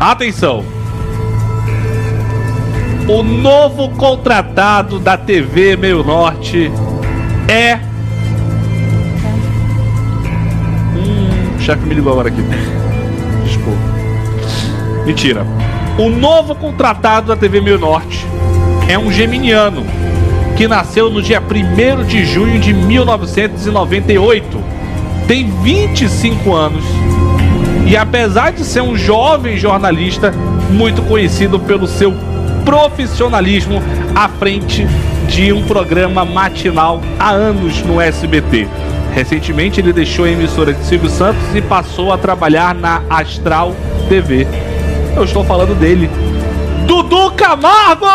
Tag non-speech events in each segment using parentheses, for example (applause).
Atenção! O novo contratado da TV Meio Norte é. Hum, o chefe me ligou agora aqui. Desculpa. Mentira. O novo contratado da TV Meio Norte é um geminiano que nasceu no dia 1 de junho de 1998. Tem 25 anos e, apesar de ser um jovem jornalista, muito conhecido pelo seu profissionalismo à frente de um programa matinal há anos no SBT. Recentemente ele deixou a emissora de Silvio Santos e passou a trabalhar na Astral TV. Eu estou falando dele, Dudu Camargo!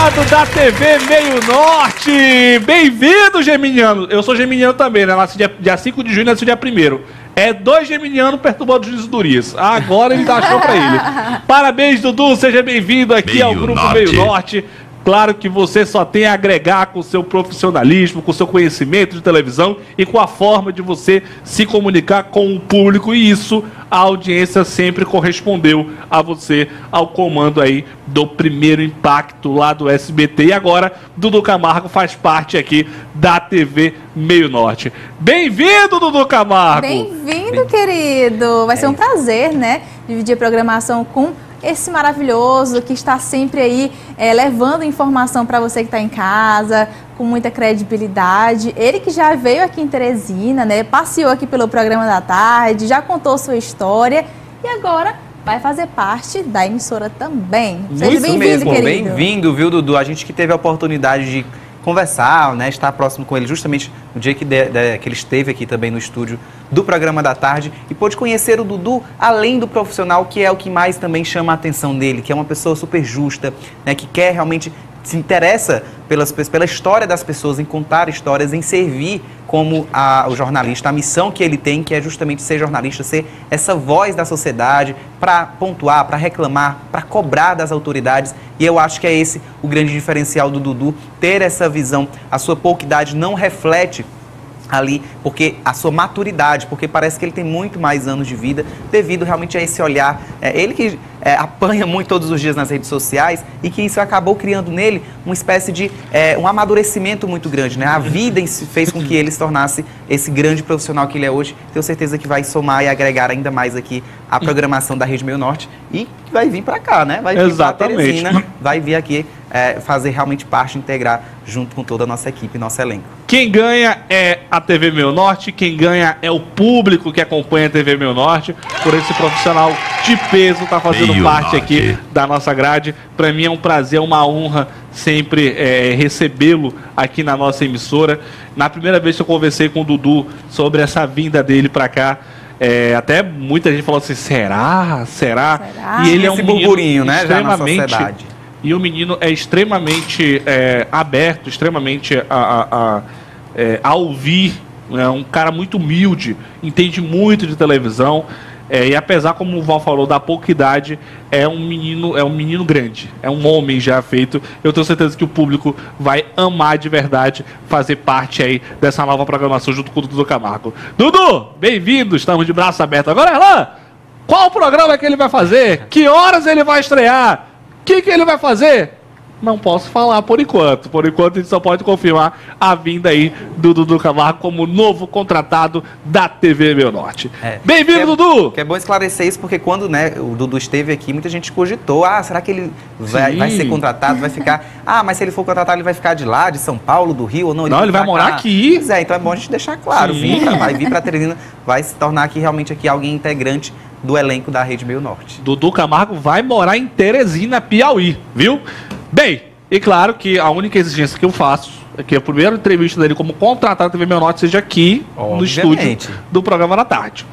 O novo contratado da TV Meio Norte! Bem-vindo, Geminiano! Eu sou Geminiano também, né? Nasci dia, dia 5 de junho, nasci dia 1 é dois geminianos perturbando o juiz Durias. Agora ele dá show pra ele. (laughs) Parabéns, Dudu. Seja bem-vindo aqui Meio ao Grupo Norte. Meio Norte. Claro que você só tem a agregar com o seu profissionalismo, com o seu conhecimento de televisão e com a forma de você se comunicar com o público. E isso a audiência sempre correspondeu a você, ao comando aí do primeiro impacto lá do SBT. E agora, Dudu Camargo faz parte aqui da TV Meio Norte. Bem-vindo, Dudu Camargo! Bem-vindo, querido! Vai ser um prazer, né? Dividir a programação com esse maravilhoso que está sempre aí é, levando informação para você que está em casa, com muita credibilidade. Ele que já veio aqui em Teresina, né? Passeou aqui pelo programa da tarde, já contou sua história e agora vai fazer parte da emissora também. Seja bem-vindo, querido. Bem-vindo, viu, Dudu? A gente que teve a oportunidade de conversar, né, estar próximo com ele justamente no dia que, de, de, que ele esteve aqui também no estúdio do programa da tarde e pôde conhecer o Dudu além do profissional, que é o que mais também chama a atenção dele, que é uma pessoa super justa, né, que quer realmente se interessa pelas, pela história das pessoas, em contar histórias, em servir como a, o jornalista, a missão que ele tem, que é justamente ser jornalista, ser essa voz da sociedade para pontuar, para reclamar, para cobrar das autoridades. E eu acho que é esse o grande diferencial do Dudu, ter essa visão. A sua pouca idade não reflete ali, porque a sua maturidade, porque parece que ele tem muito mais anos de vida devido realmente a esse olhar. É, ele que é, apanha muito todos os dias nas redes sociais e que isso acabou criando nele uma espécie de é, um amadurecimento muito grande. Né? A vida fez com que ele se tornasse esse grande profissional que ele é hoje. Tenho certeza que vai somar e agregar ainda mais aqui a programação da Rede Meio Norte e vai vir para cá, né? Vai vir Exatamente. Teresina, vai vir aqui é, fazer realmente parte, integrar junto com toda a nossa equipe, nosso elenco. Quem ganha é a TV Meu Norte, quem ganha é o público que acompanha a TV Meu Norte, por esse profissional de peso tá fazendo Meio parte Norte. aqui da nossa grade. Para mim é um prazer, uma honra sempre é, recebê-lo aqui na nossa emissora. Na primeira vez que eu conversei com o Dudu sobre essa vinda dele para cá, é, até muita gente falou assim: será? Será? será? E ele é um burburinho, né? Extremamente, Já na e o menino é extremamente é, aberto, extremamente a, a, a, é, a ouvir. É um cara muito humilde, entende muito de televisão. É, e apesar, como o Val falou, da pouca idade, é um menino, é um menino grande, é um homem já feito. Eu tenho certeza que o público vai amar de verdade fazer parte aí dessa nova programação junto com o Dudu Camargo. Dudu, bem-vindo, estamos de braço aberto. Agora, Erlan, qual programa que ele vai fazer? Que horas ele vai estrear? O que, que ele vai fazer? Não posso falar por enquanto. Por enquanto, a gente só pode confirmar a vinda aí do Dudu Camargo como novo contratado da TV Meu Norte. É. Bem-vindo, é, Dudu! Que é bom esclarecer isso, porque quando né, o Dudu esteve aqui, muita gente cogitou: ah, será que ele vai, vai ser contratado? Vai ficar. (laughs) Ah, mas se ele for contratado, ele vai ficar de lá, de São Paulo, do Rio ou não? Ele não, ele vai morar cá. aqui. Pois é, então é bom a gente deixar claro: vir pra, vai vir para (laughs) Teresina, vai se tornar aqui realmente aqui alguém integrante do elenco da Rede Meio Norte. Dudu Camargo vai morar em Teresina, Piauí, viu? Bem, e claro que a única exigência que eu faço é que a primeira entrevista dele como contratado da TV Meio Norte seja aqui Obviamente. no estúdio do programa da tarde.